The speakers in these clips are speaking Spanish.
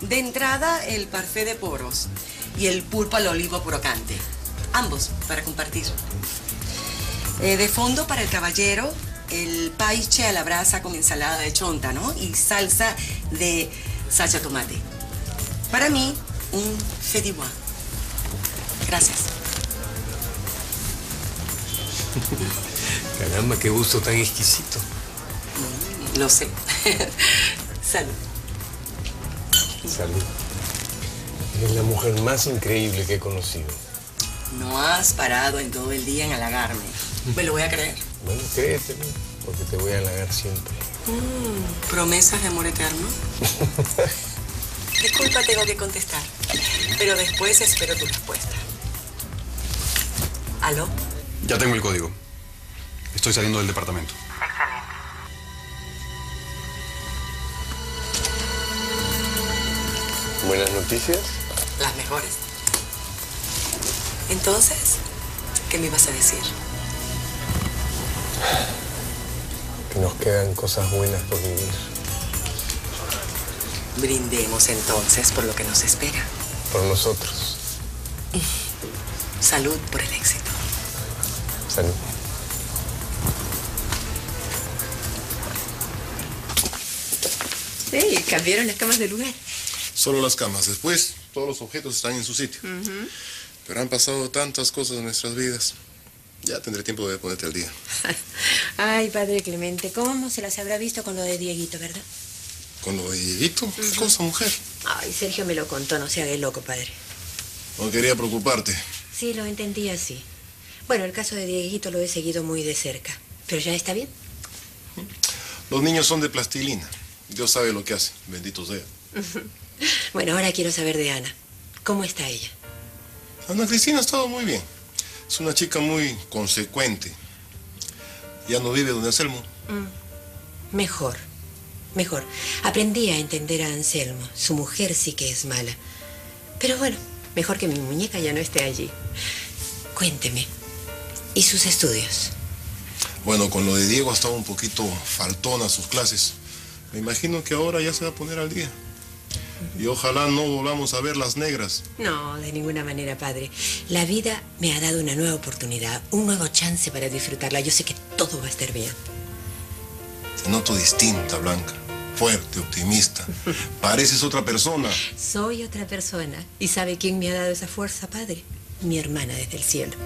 De entrada, el parfait de poros y el pulpo al olivo crocante. Ambos para compartir. Eh, de fondo para el caballero, el paiche a la brasa con ensalada de chonta, ¿no? Y salsa de salsa tomate. Para mí, un fediwa. Gracias. Caramba, qué gusto tan exquisito. Lo sé. Salud. Salud. Es la mujer más increíble que he conocido. No has parado en todo el día en halagarme. Me lo voy a creer. Bueno, créetelo, porque te voy a halagar siempre. Mm, ¿Promesas de amor eterno? Disculpa, tengo que contestar. Pero después espero tu respuesta. ¿Aló? Ya tengo el código. Estoy saliendo del departamento. ¿Buenas noticias? Las mejores. Entonces, ¿qué me ibas a decir? Que nos quedan cosas buenas por vivir. Brindemos entonces por lo que nos espera. Por nosotros. Salud por el éxito. Salud. Sí, cambiaron las camas de lugar. Solo las camas. Después, todos los objetos están en su sitio. Pero han pasado tantas cosas en nuestras vidas. Ya tendré tiempo de ponerte al día. Ay, padre Clemente, ¿cómo se las habrá visto con lo de Dieguito, verdad? ¿Con lo de Dieguito? ¿Qué cosa, mujer? Ay, Sergio me lo contó, no se haga el loco, padre. No quería preocuparte. Sí, lo entendí así. Bueno, el caso de Dieguito lo he seguido muy de cerca. ¿Pero ya está bien? Los niños son de plastilina. Dios sabe lo que hace. Bendito sea. Bueno, ahora quiero saber de Ana. ¿Cómo está ella? Ana Cristina ha estado muy bien. Es una chica muy consecuente. Ya no vive donde Anselmo. Mejor, mejor. Aprendí a entender a Anselmo. Su mujer sí que es mala. Pero bueno, mejor que mi muñeca ya no esté allí. Cuénteme. ¿Y sus estudios? Bueno, con lo de Diego ha estado un poquito faltón a sus clases. Me imagino que ahora ya se va a poner al día. Y ojalá no volvamos a ver las negras. No, de ninguna manera, padre. La vida me ha dado una nueva oportunidad, un nuevo chance para disfrutarla. Yo sé que todo va a estar bien. Te noto distinta, Blanca. Fuerte, optimista. Pareces otra persona. Soy otra persona. ¿Y sabe quién me ha dado esa fuerza, padre? Mi hermana desde el cielo.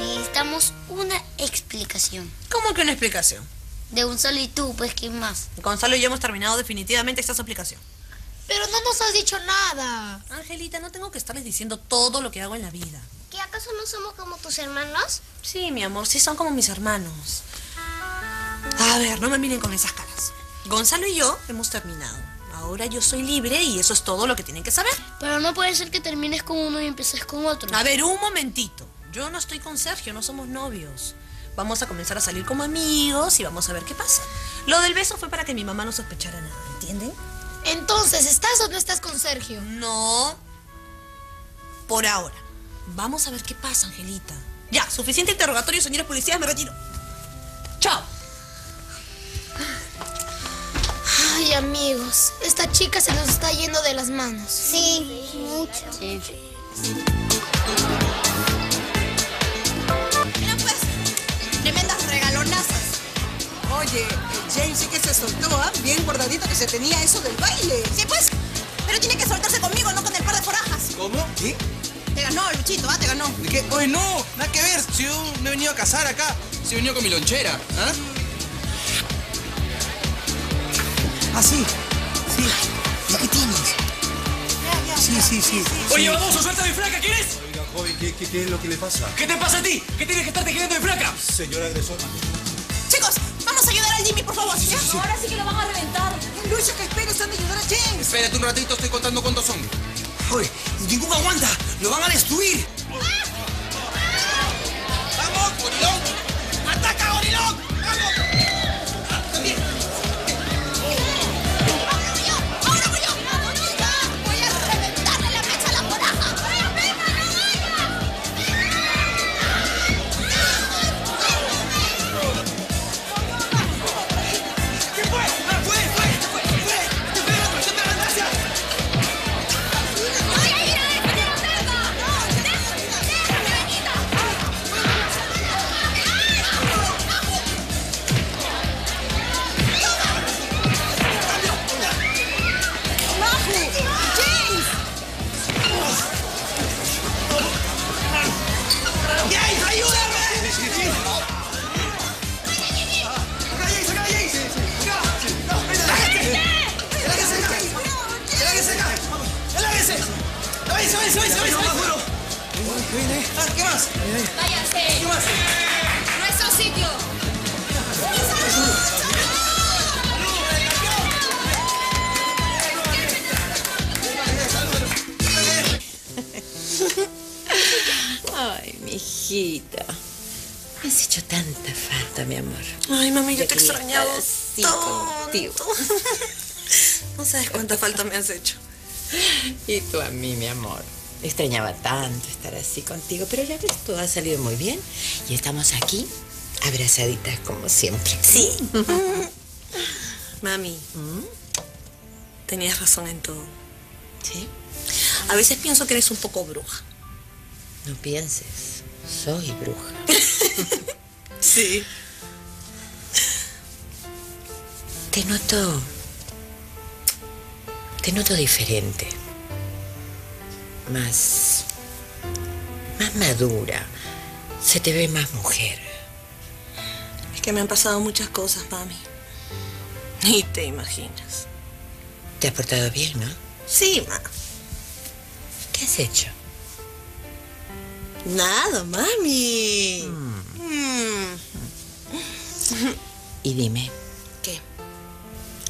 Necesitamos una explicación. ¿Cómo que una explicación? De Gonzalo y tú, pues, ¿quién más? Gonzalo y yo hemos terminado definitivamente esta aplicación. Pero no nos has dicho nada. Angelita, no tengo que estarles diciendo todo lo que hago en la vida. ¿Que acaso no somos como tus hermanos? Sí, mi amor, sí son como mis hermanos. A ver, no me miren con esas caras. Gonzalo y yo hemos terminado. Ahora yo soy libre y eso es todo lo que tienen que saber. Pero no puede ser que termines con uno y empieces con otro. A ver, un momentito. Yo no estoy con Sergio, no somos novios. Vamos a comenzar a salir como amigos y vamos a ver qué pasa. Lo del beso fue para que mi mamá no sospechara nada, ¿entienden? Entonces, ¿estás o no estás con Sergio? No. Por ahora. Vamos a ver qué pasa, Angelita. Ya, suficiente interrogatorio, señores policías, me retiro. Chao. Ay, amigos, esta chica se nos está yendo de las manos. Sí, mucho. Mira Oye, James sí que se soltó, ¿ah? Bien bordadito que se tenía eso del baile. Sí, pues, pero tiene que soltarse conmigo, no con el par de forajas. ¿Cómo? ¿Qué? Te ganó, Luchito, ¿ah? Te ganó. ¿Qué? Oye, no, nada que ver. Si yo me he venido a casar acá, si he venido con mi lonchera. ¿Ah? Ah, sí. Sí. ¿Y qué tienes? Sí, sí, sí. Oye, vamos, suelta mi flaca, ¿quién es? Oiga, joven, ¿qué, qué, qué es lo que le pasa? ¿Qué te pasa a ti? ¿Qué tienes que estarte quedando de flaca? Señor agresor. A ayudar al Jimmy, por favor. ¿ya? Ahora sí que lo van a reventar. Luisa, que esperes, han de ayudar a James. Espérate un ratito, estoy contando cuántos son. Oye, ningún aguanta. Lo van a destruir. ¡Vamos, gorilón! ¡Ataca, gorilón! ¡Vamos! ¿Qué más? Váyanse. ¿Qué más? Nuestro sitio. Ay, mi hijita. Me has hecho tanta falta, mi amor. Ay, mami, yo te he extrañado tanto. contigo. No sabes cuánta falta me has hecho. Y tú a mí, mi amor. Extrañaba tanto estar así contigo, pero ya ves, todo ha salido muy bien. Y estamos aquí, abrazaditas como siempre. Sí. Mami, tenías razón en todo. ¿Sí? A veces pienso que eres un poco bruja. No pienses, soy bruja. Sí. Te noto. Te noto diferente. Más. más madura. Se te ve más mujer. Es que me han pasado muchas cosas, mami. Ni te imaginas. Te has portado bien, ¿no? Sí, ma. ¿Qué has hecho? Nada, mami. Mm. Y dime, ¿Qué?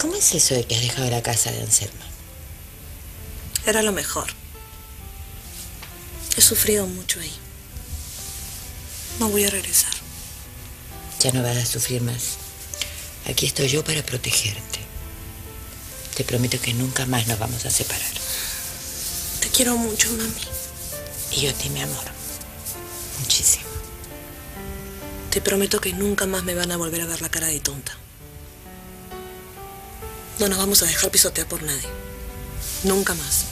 ¿cómo es eso de que has dejado la casa de Anselmo? Era lo mejor. He sufrido mucho ahí. No voy a regresar. Ya no vas a sufrir más. Aquí estoy yo para protegerte. Te prometo que nunca más nos vamos a separar. Te quiero mucho, mami. Y yo a ti, mi amor. Muchísimo. Te prometo que nunca más me van a volver a ver la cara de tonta. No nos vamos a dejar pisotear por nadie. Nunca más.